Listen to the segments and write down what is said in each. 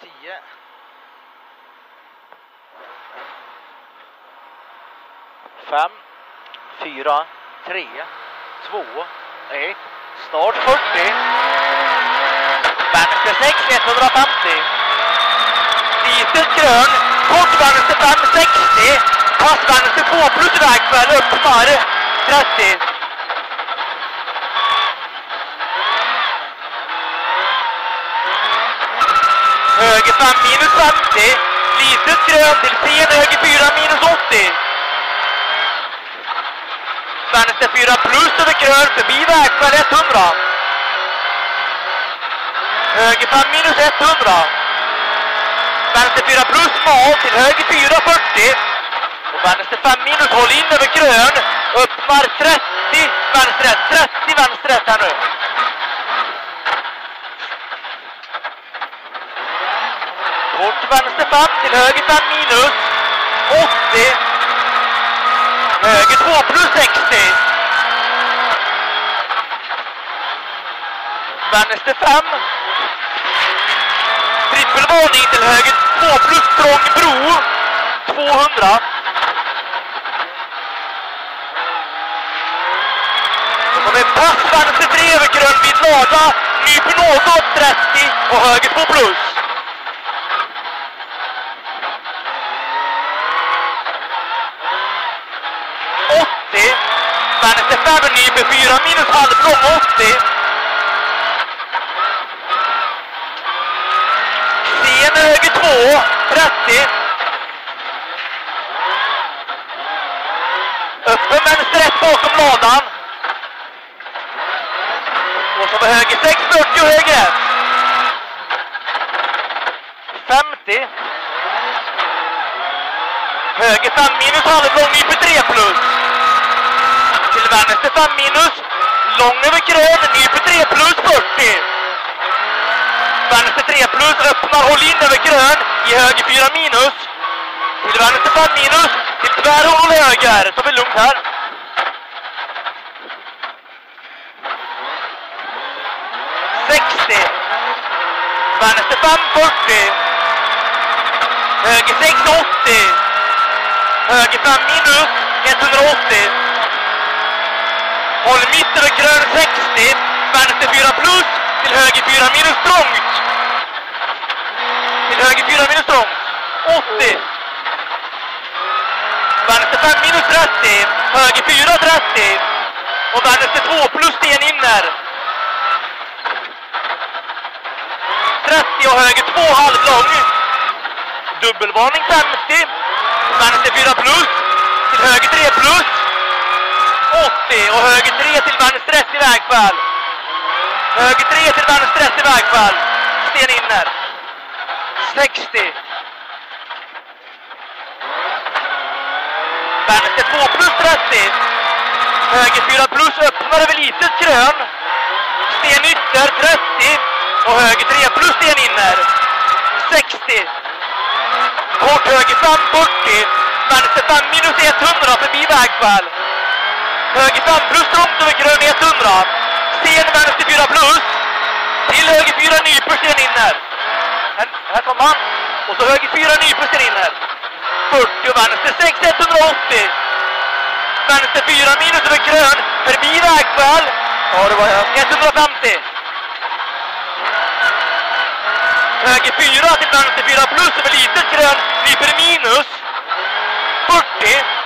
10. Fem, fyra, tre, två, ett. Start 40. Vänster 6, 150. Litet grön. Kort vänster 5, 60. Pass vänster 2 plus vägfärd upp för 30. Höger 5 minus 50. Litet grönt till sen höger 4 minus 80. Vänster 4 plus över krön förbi vägfärd 100. Höger 5 minus 100. Vänster 4 plus mal till höger 4 40. Och vänster 5 minus håll in över grön. Öppnar 30. Vänster 1. 30 vänster 1 här nu. Kort vänster 5 till höger 5 minus. 80. Höger 2 plus 60. Vänster 5. Trippelvarning till höger 2 plus trång bro. 200. Då kommer pass vänster 3 över grön vid Lada. Nyper något 30 och höger 2 plus. Vänster 5 nyper 4 minus halvlång 80. Sen höger 2, 30. Öppen vänster 1 bakom ladan. Och så på höger 6, 40 och höger 50. Höger 5 minus halvlång nyper 3 plus till vänster 5 minus. Lång över grön, ny på 3 plus 40. Vänster 3 plus, öppnar, håll in över grön. I höger 4 minus. Till vänster 5 minus. Till tvärhåll höger. Så vi lugnt här. Sextio. Vänster 5 40. Höger 6 80. Höger 5 minus 180. Håll mitt över grön 60, vänster 4 plus, till höger 4 minus trångt. Till höger 4 minus trångt. 80. Vänster 5 minus 30, höger 4 30. Och vänster 2 plus sten inner. 30 och höger 2 halvlång. Dubbelvarning 50. Vänster 4 plus, till höger 3 plus. 80 och höger 3 till vänster 1 i vägfall. Höger 3 till vänster 1 i vägfall. Sten inner. 60. Vänster 2 plus 30. Höger 4 plus öppnar över litet krön. Sten ytter 30. Och höger 3 plus sten inner. 60. Kort höger 5 40. Vänster 5 minus 100 förbi vägfall. Höger 5 plus trångt över grön 100. Sten vänster 4 plus. Till höger 4 nyper sten inner. Här, här kommer han. Och så höger 4 nyper sten inner. 40 vänster 6 180. Vänster 4 minus över grön. Förbi vägskäl. Ja, det var jag. 150. Höger 4 till vänster 4 plus över litet grön. Nyper minus. 40.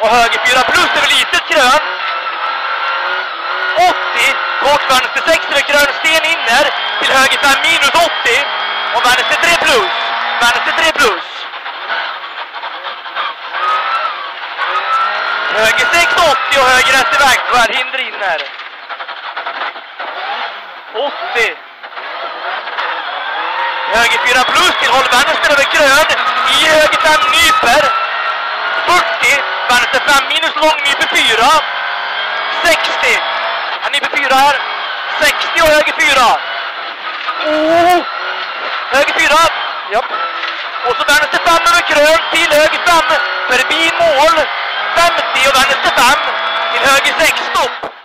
Och höger 4 plus över litet grön. 80. Kort vänster 6 över grön inner. Till höger 5 minus 80. Och vänster 3 plus. Vänster 3 plus. Höger 6 80 och höger 1 i vägfärd. Hinder inner. 80. Höger 4 plus till håll vänster över grön. I höger 5 nyper. 40. Vänster 5 minus lång nyper 4. 60. Han nyper 4 här. 60 och höger 4. Oh! Höger 4. Japp. Och så vänster 5 över krön till höger 5. Förbi mål. 50 och vänster 5. Till höger 6 stopp.